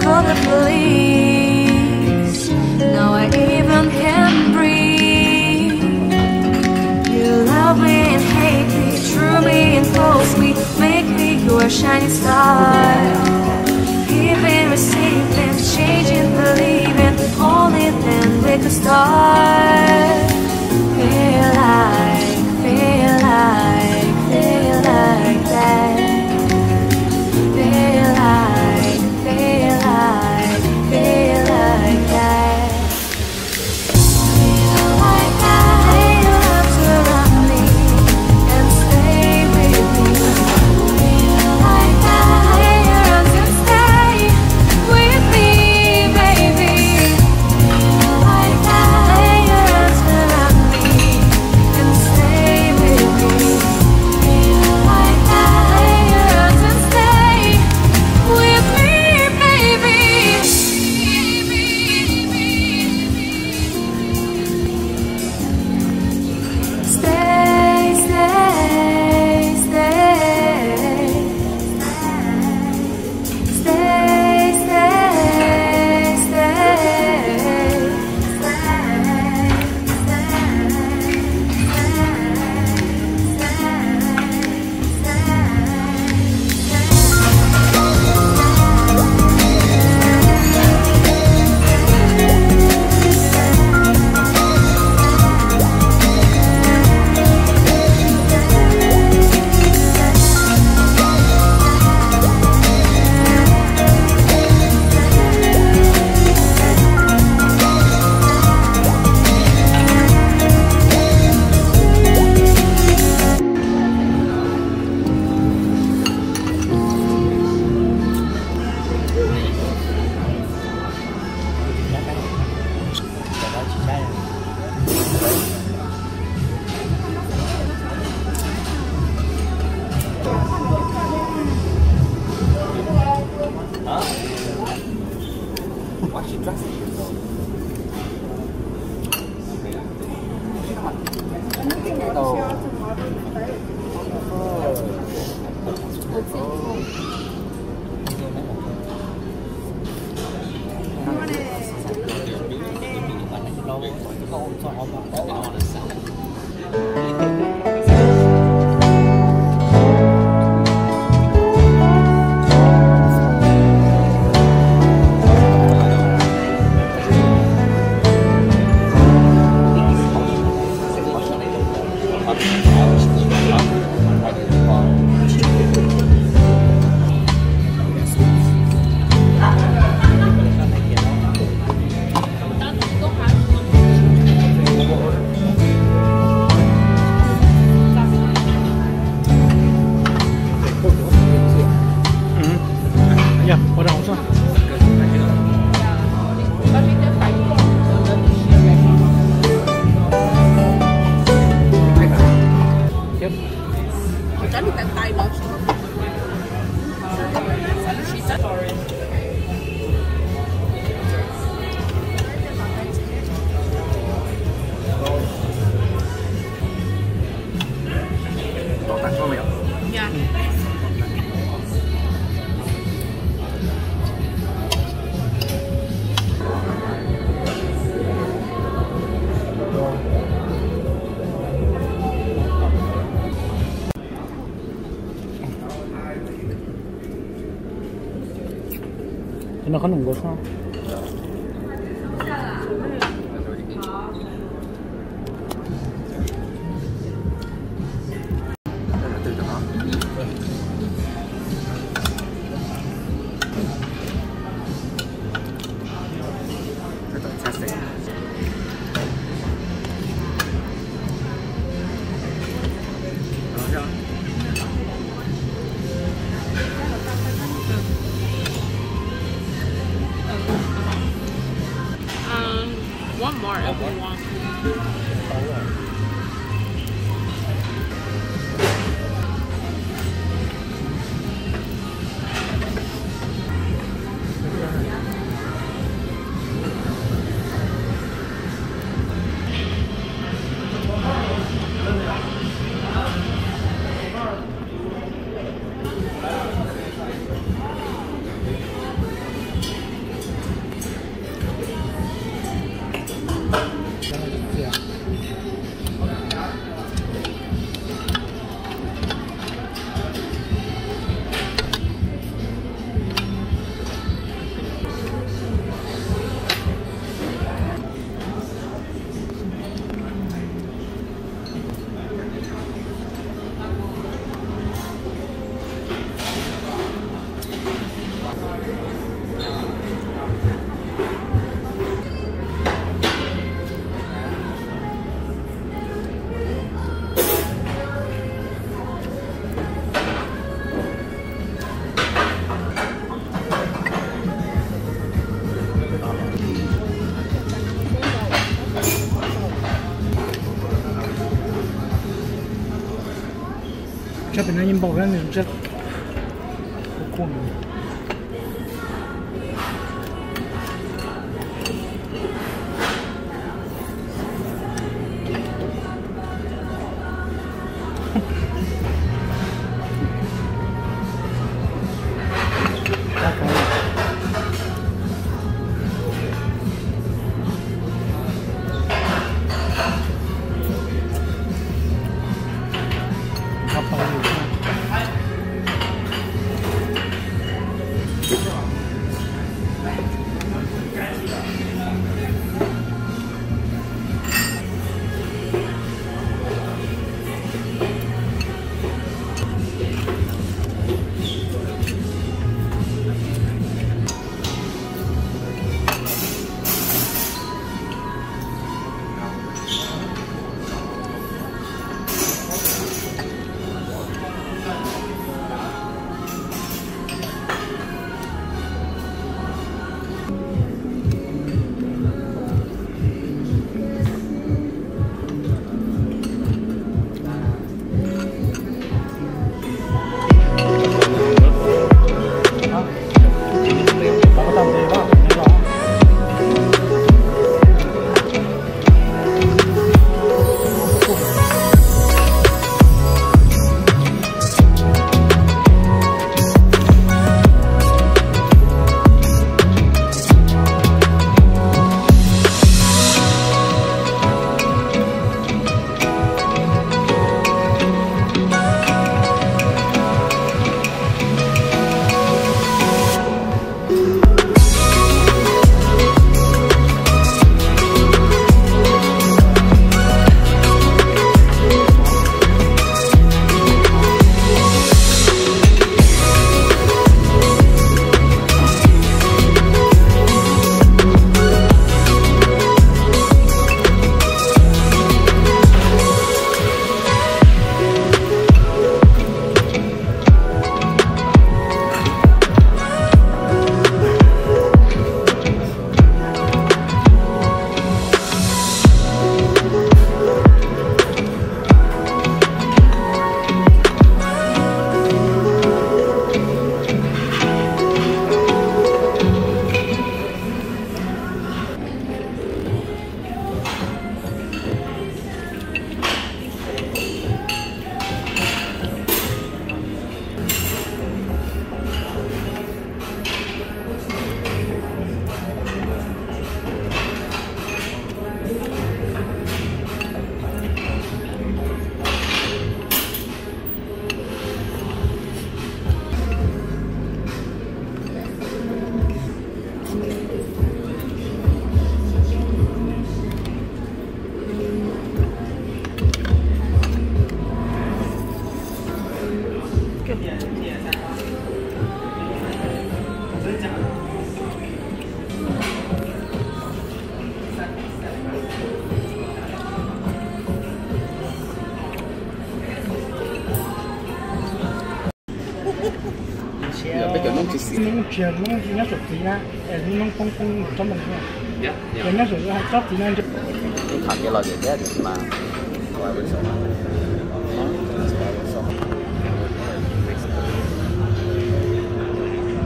call the police. Now I even can't breathe. You love me and hate me, true me and close me, make me your shining star. Giving, receiving, changing, believing, only then we could start. Feel like, feel like, feel like. I want like the whole time. I didn't want to sell it. immer kann umgesetzt. Kabinayim Balgan is just. Кукуми. non c'è non fino a sottina e non con con insomma no 呀 e non so io ho fatto in 你看给了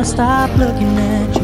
gonna stop looking at you.